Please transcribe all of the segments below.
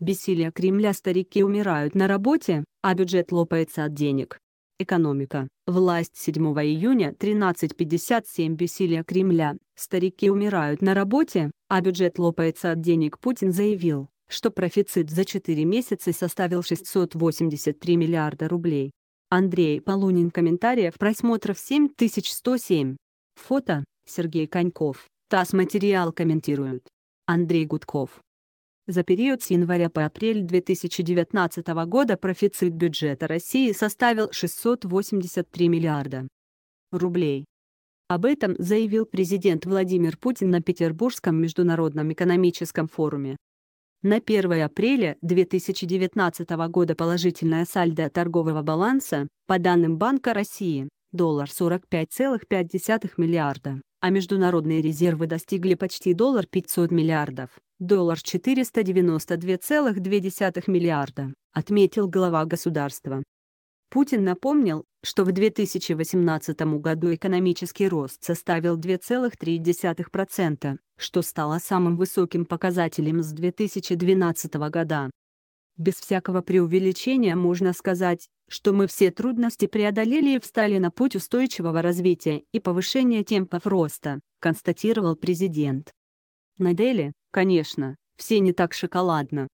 Бессилие Кремля старики умирают на работе, а бюджет лопается от денег. Экономика. Власть 7 июня 13.57 Бессилие Кремля. Старики умирают на работе, а бюджет лопается от денег. Путин заявил, что профицит за 4 месяца составил 683 миллиарда рублей. Андрей Полунин комментариев просмотров 7107. Фото Сергей Коньков. ТАСС материал комментирует. Андрей Гудков. За период с января по апрель 2019 года профицит бюджета России составил 683 миллиарда рублей. Об этом заявил президент Владимир Путин на Петербургском международном экономическом форуме. На 1 апреля 2019 года положительная сальдо торгового баланса, по данным Банка России, доллар 45,5 миллиарда, а международные резервы достигли почти доллар 500 миллиардов доллар 492,2 миллиарда, отметил глава государства. Путин напомнил, что в 2018 году экономический рост составил 2,3%, что стало самым высоким показателем с 2012 года. Без всякого преувеличения можно сказать, что мы все трудности преодолели и встали на путь устойчивого развития и повышения темпов роста, констатировал президент. На деле, конечно, все не так шоколадно.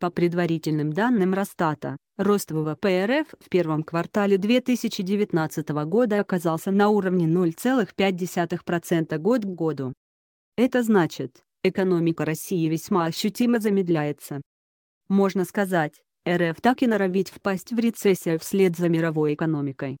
По предварительным данным Росстата, рост ВВП РФ в первом квартале 2019 года оказался на уровне 0,5% год к году. Это значит, экономика России весьма ощутимо замедляется. Можно сказать, РФ так и норовит впасть в рецессию вслед за мировой экономикой.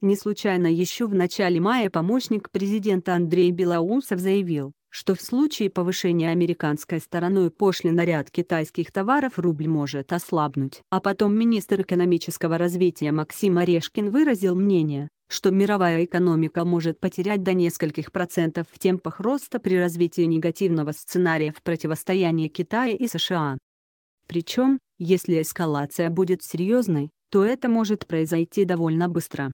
Не случайно еще в начале мая помощник президента Андрей Белоусов заявил, что в случае повышения американской стороной пошлин на ряд китайских товаров рубль может ослабнуть. А потом министр экономического развития Максим Орешкин выразил мнение, что мировая экономика может потерять до нескольких процентов в темпах роста при развитии негативного сценария в противостоянии Китая и США. Причем, если эскалация будет серьезной, то это может произойти довольно быстро.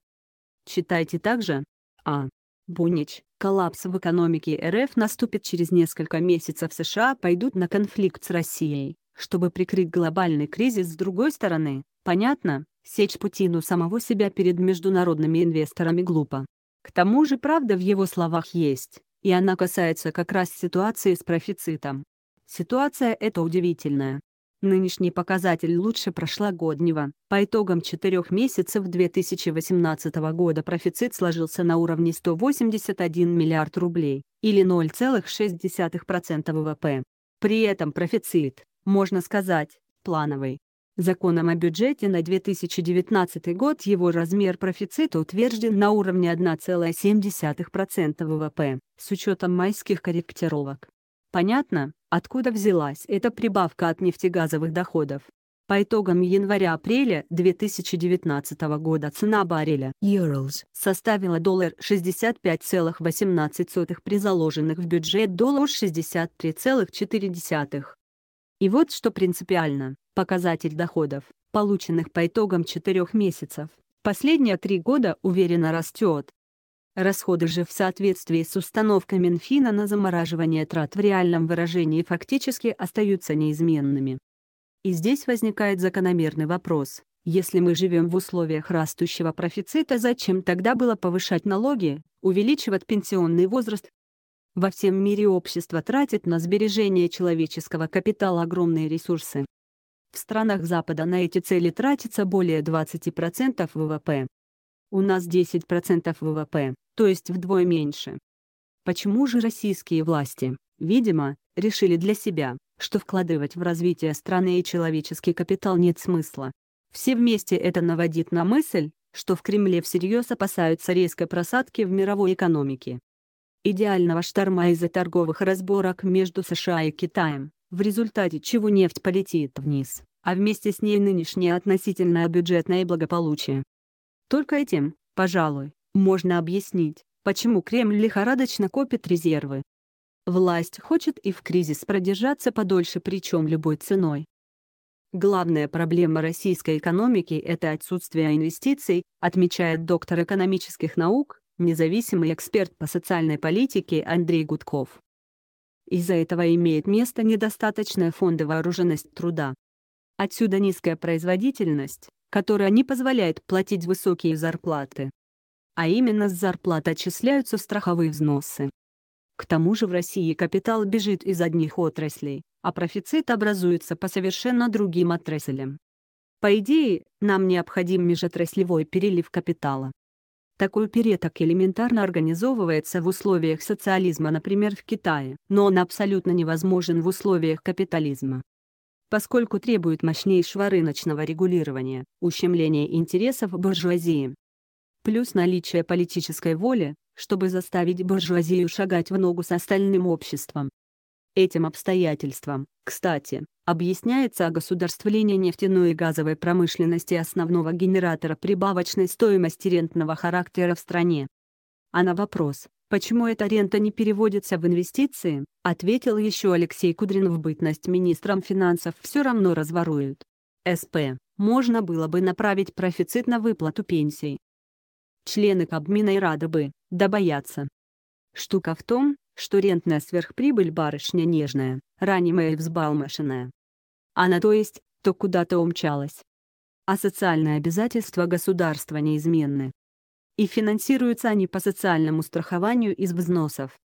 Читайте также. А. Бунич. Коллапс в экономике РФ наступит через несколько месяцев США пойдут на конфликт с Россией, чтобы прикрыть глобальный кризис с другой стороны. Понятно, сечь Путину самого себя перед международными инвесторами глупо. К тому же правда в его словах есть, и она касается как раз ситуации с профицитом. Ситуация эта удивительная. Нынешний показатель лучше прошлогоднего. По итогам четырех месяцев 2018 года профицит сложился на уровне 181 миллиард рублей, или 0,6% ВВП. При этом профицит, можно сказать, плановый. Законом о бюджете на 2019 год его размер профицита утвержден на уровне 1,7% ВВП, с учетом майских корректировок. Понятно, откуда взялась эта прибавка от нефтегазовых доходов. По итогам января-апреля 2019 года цена барреля Euros составила доллар 65,18 при заложенных в бюджет доллар 63,4. И вот что принципиально, показатель доходов, полученных по итогам четырех месяцев, последние три года уверенно растет. Расходы же в соответствии с установкой Минфина на замораживание трат в реальном выражении фактически остаются неизменными. И здесь возникает закономерный вопрос. Если мы живем в условиях растущего профицита, зачем тогда было повышать налоги, увеличивать пенсионный возраст? Во всем мире общество тратит на сбережение человеческого капитала огромные ресурсы. В странах Запада на эти цели тратится более 20% ВВП. У нас 10% ВВП то есть вдвое меньше. Почему же российские власти, видимо, решили для себя, что вкладывать в развитие страны и человеческий капитал нет смысла? Все вместе это наводит на мысль, что в Кремле всерьез опасаются резкой просадки в мировой экономике. Идеального шторма из-за торговых разборок между США и Китаем, в результате чего нефть полетит вниз, а вместе с ней нынешнее относительное бюджетное благополучие. Только этим, пожалуй, можно объяснить, почему Кремль лихорадочно копит резервы. Власть хочет и в кризис продержаться подольше причем любой ценой. Главная проблема российской экономики – это отсутствие инвестиций, отмечает доктор экономических наук, независимый эксперт по социальной политике Андрей Гудков. Из-за этого имеет место недостаточная фондовая вооруженность труда. Отсюда низкая производительность, которая не позволяет платить высокие зарплаты. А именно с зарплат отчисляются страховые взносы. К тому же в России капитал бежит из одних отраслей, а профицит образуется по совершенно другим отраслям. По идее, нам необходим межотраслевой перелив капитала. Такой переток элементарно организовывается в условиях социализма, например, в Китае, но он абсолютно невозможен в условиях капитализма. Поскольку требует мощнейшего рыночного регулирования, ущемления интересов буржуазии. Плюс наличие политической воли, чтобы заставить буржуазию шагать в ногу с остальным обществом. Этим обстоятельством, кстати, объясняется огосударствление нефтяной и газовой промышленности основного генератора прибавочной стоимости рентного характера в стране. А на вопрос, почему эта рента не переводится в инвестиции, ответил еще Алексей Кудрин в бытность министром финансов все равно разворуют. СП. Можно было бы направить профицит на выплату пенсий. Члены Кабмина и Рады бы, да боятся. Штука в том, что рентная сверхприбыль барышня нежная, ранимая и взбалмошенная. Она то есть, то куда-то умчалась. А социальные обязательства государства неизменны. И финансируются они по социальному страхованию из взносов.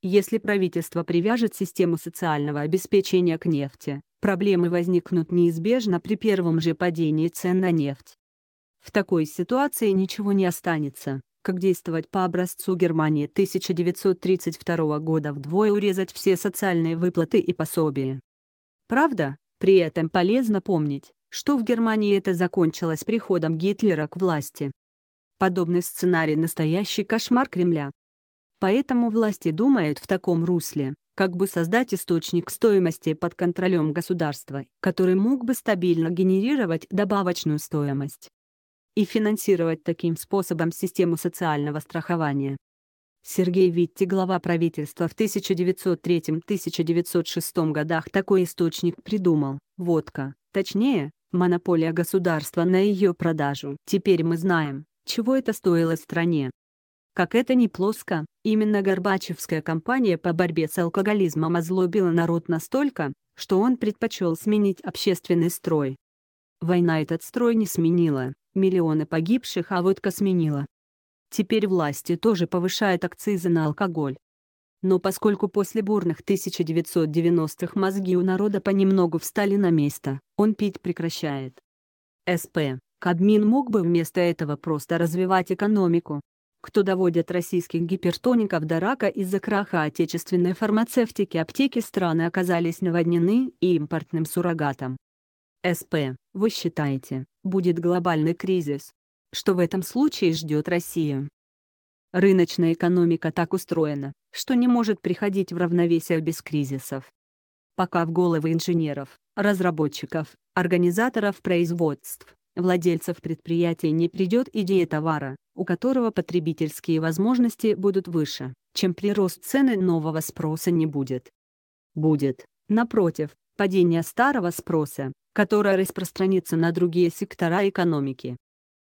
Если правительство привяжет систему социального обеспечения к нефти, проблемы возникнут неизбежно при первом же падении цен на нефть. В такой ситуации ничего не останется, как действовать по образцу Германии 1932 года вдвое урезать все социальные выплаты и пособия. Правда, при этом полезно помнить, что в Германии это закончилось приходом Гитлера к власти. Подобный сценарий – настоящий кошмар Кремля. Поэтому власти думают в таком русле, как бы создать источник стоимости под контролем государства, который мог бы стабильно генерировать добавочную стоимость и финансировать таким способом систему социального страхования. Сергей Витти, глава правительства в 1903-1906 годах такой источник придумал – водка, точнее, монополия государства на ее продажу. Теперь мы знаем, чего это стоило стране. Как это не плоско, именно Горбачевская кампания по борьбе с алкоголизмом озлобила народ настолько, что он предпочел сменить общественный строй. Война этот строй не сменила, миллионы погибших, а водка сменила. Теперь власти тоже повышают акцизы на алкоголь. Но поскольку после бурных 1990-х мозги у народа понемногу встали на место, он пить прекращает. СП. Кабмин мог бы вместо этого просто развивать экономику. Кто доводит российских гипертоников до рака из-за краха отечественной фармацевтики аптеки страны оказались наводнены и импортным суррогатом. СП, вы считаете, будет глобальный кризис? Что в этом случае ждет Россию? Рыночная экономика так устроена, что не может приходить в равновесие без кризисов. Пока в головы инженеров, разработчиков, организаторов производств, владельцев предприятий не придет идея товара, у которого потребительские возможности будут выше, чем прирост цены нового спроса не будет. Будет, напротив, падение старого спроса, которое распространится на другие сектора экономики.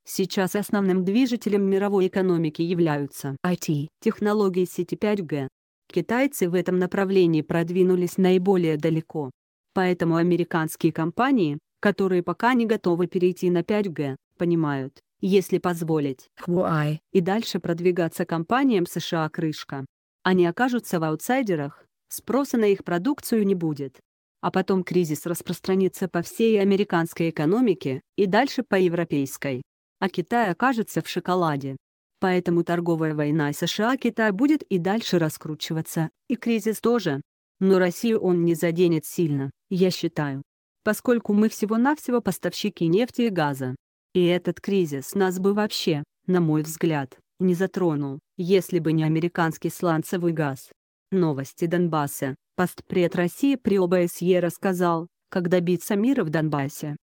Сейчас основным движителем мировой экономики являются IT, технологии сети 5G. Китайцы в этом направлении продвинулись наиболее далеко. Поэтому американские компании, которые пока не готовы перейти на 5G, понимают, если позволить Huawei и дальше продвигаться компаниям США крышка. Они окажутся в аутсайдерах, спроса на их продукцию не будет а потом кризис распространится по всей американской экономике и дальше по европейской. А Китай окажется в шоколаде. Поэтому торговая война США-Китай будет и дальше раскручиваться, и кризис тоже. Но Россию он не заденет сильно, я считаю. Поскольку мы всего-навсего поставщики нефти и газа. И этот кризис нас бы вообще, на мой взгляд, не затронул, если бы не американский сланцевый газ. Новости Донбасса. Постпред России при ОБСЕ рассказал, как добиться мира в Донбассе.